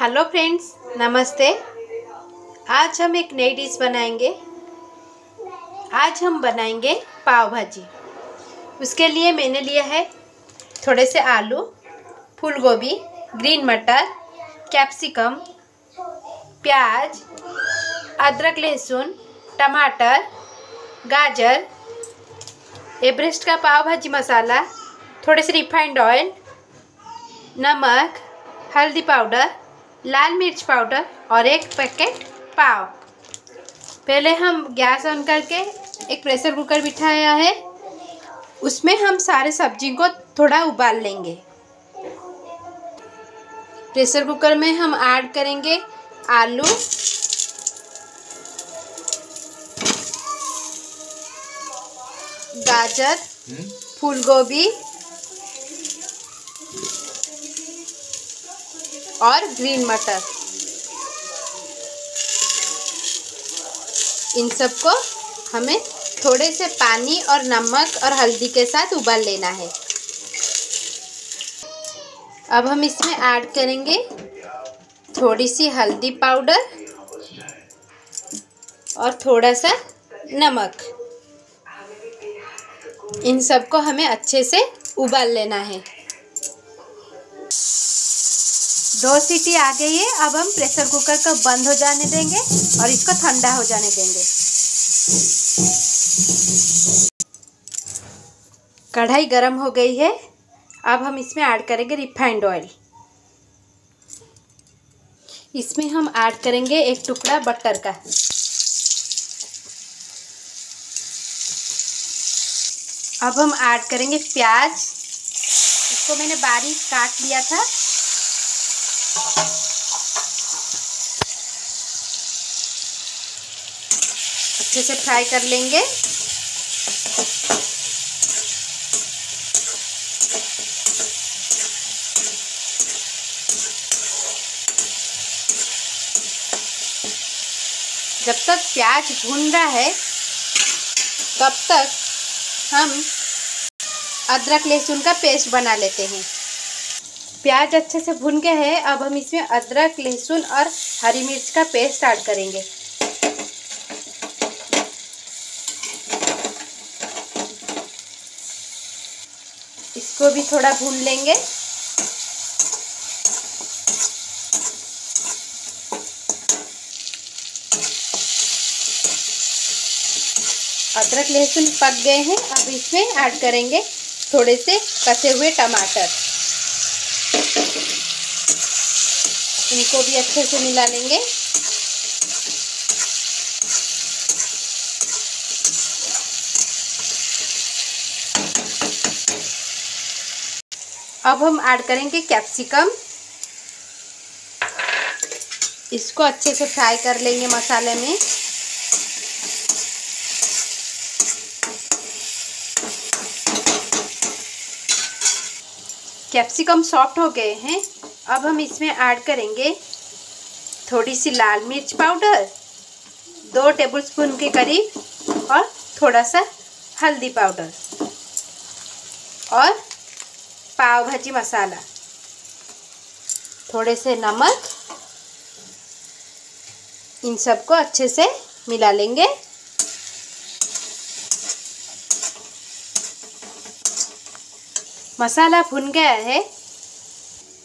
Hello friends नमस्ते आज हम एक नई डिश बनाएँगे। आज हम बनाएँगे पाव भाजी। उसके लिए मैंने लिया है थोड़े से आलू फूल गोभी ग्रीन मटर कैप्सिकम प्याज, अदरक, लहसुन, टमाटर, गाजर एवरेस्ट का पाव भाजी मसाला, थोड़े से रिफाइंड ऑयल नमक, हल्दी पाउडर लाल मिर्च पाउडर और एक पैकेट पाव। पहले हम गैस ऑन करके एक प्रेशर कुकर बिठाया है। उसमें हम सारे सब्ज़ी को थोड़ा उबाल लेंगे। प्रेशर कुकर में हम ऐड करेंगे आलू। गाजर। फूल और ग्रीन मटर। इन सबको हमें थोड़े से पानी और नमक और हल्दी के साथ उबाल लेना है। अब हम इसमें ऐड करेंगे थोड़ी सी हल्दी पाउडर और थोड़ा सा नमक। इन सबको हमें अच्छे से उबाल लेना है। दो सीटी आ गई है अब हम प्रेशर कुकर को बंद हो जाने देंगे और इसको ठंडा हो जाने देंगे। कढ़ाई गरम हो गई है, अब हम इसमें ऐड करेंगे रिफाइंड ऑयल। इसमें हम ऐड करेंगे एक टुकड़ा बटर का। अब हम ऐड करेंगे प्याज। इसको मैंने बारीक काट लिया था। अच्छे से फ्राई कर लेंगे। जब तक प्याज भून रहा है, तब तक हम अदरक लहसुन का पेस्ट बना लेते हैं। प्याज अच्छे से भुन गए हैं। अब हम इसमें अदरक, लहसुन और हरी मिर्च का पेस्ट ऐड करेंगे। इसको भी थोड़ा भून लेंगे। अदरक, लहसुन पक गए हैं। अब इसमें ऐड करेंगे थोड़े से कसे हुए टमाटर। इनको भी अच्छे से मिला लेंगे। अब हम ऐड करेंगे कैप्सिकम इसको अच्छे से फ्राई कर लेंगे मसाले में। कैप्सिकम सॉफ्ट हो गए हैं। अब हम इसमें ऐड करेंगे थोड़ी सी लाल मिर्च पाउडर दो टेबलस्पून के करीब, और थोड़ा सा हल्दी पाउडर और पाव भाजी मसाला। थोड़े से नमक, इन सबको अच्छे से मिला लेंगे। मसाला भुन गया है।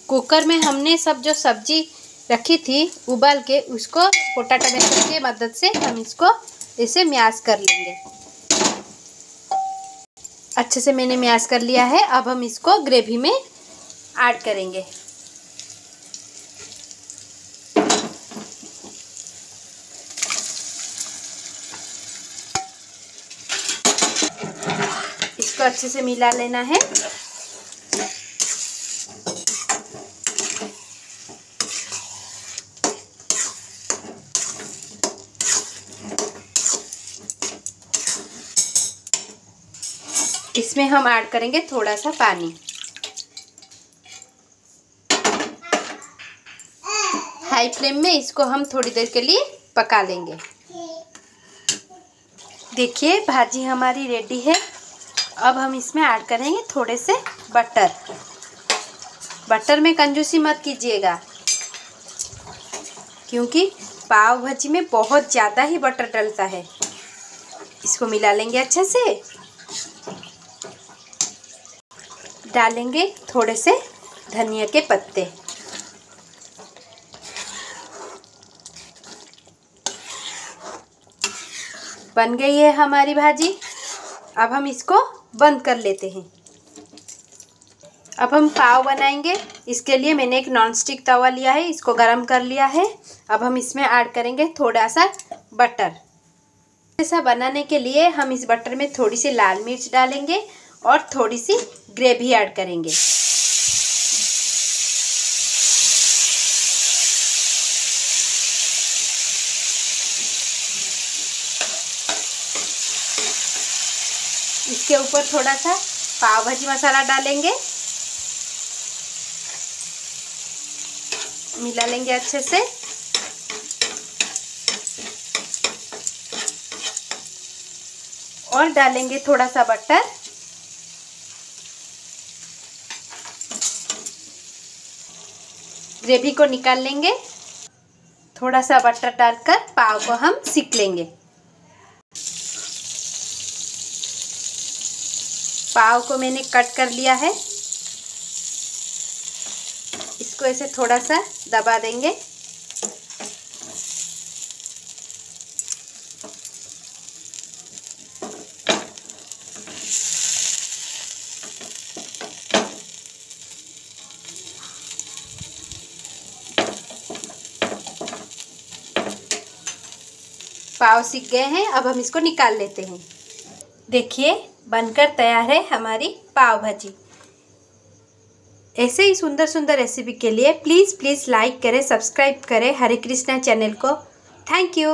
कुकर में हमने सब जो सब्ज़ी रखी थी, उबाल के उसको पोटा टमाटर के मदद से हम इसको इसे म्यास कर लेंगे। अच्छे से मैंने म्यास कर लिया है, अब हम इसको ग्रेवी में ऐड करेंगे। इसको अच्छे से मिला लेना है। इसमें हम ऐड करेंगे थोड़ा सा पानी। हाई फ्लेम में इसको हम थोड़ी देर के लिए पका लेंगे। देखिए, भाजी हमारी रेडी है। अब हम इसमें ऐड करेंगे थोड़े से बटर। बटर में कंजूसी मत कीजिएगा, क्योंकि पाव भाजी में बहुत ज़्यादा ही बटर डलता है। इसको मिला लेंगे अच्छे से। डालेंगे थोड़े से धनिया के पत्ते। बन गई है हमारी भाजी। अब हम इसको बंद कर लेते हैं। अब हम पाव बनाएँगे। इसके लिए मैंने एक नॉन स्टिक तवा लिया है, इसको गरम कर लिया है। अब हम इसमें ऐड करेंगे थोड़ा सा बटर ऐसा बनाने के लिए हम इस बटर में थोड़ी सी लाल मिर्च डालेंगे। और थोड़ी सी ग्रेवी ऐड करेंगे। इसके ऊपर थोड़ा सा पाव भाजी मसाला डालेंगे। मिला लेंगे अच्छे से। और डालेंगे थोड़ा सा बटर। ग्रेवी को निकाल लेंगे। थोड़ा सा बटर डालकर पाव को हम सीख लेंगे। पाव को मैंने कट कर लिया है। इसको ऐसे थोड़ा सा दबा देंगे। पाव सीख गए हैं, अब हम इसको निकाल लेते हैं। देखिए, बनकर तैयार है हमारी पाव भाजी। ऐसे ही सुंदर सुंदर रेसिपी के लिए प्लीज़ प्लीज़ लाइक करें सब्सक्राइब करें हरे कृष्णा चैनल को। Thank you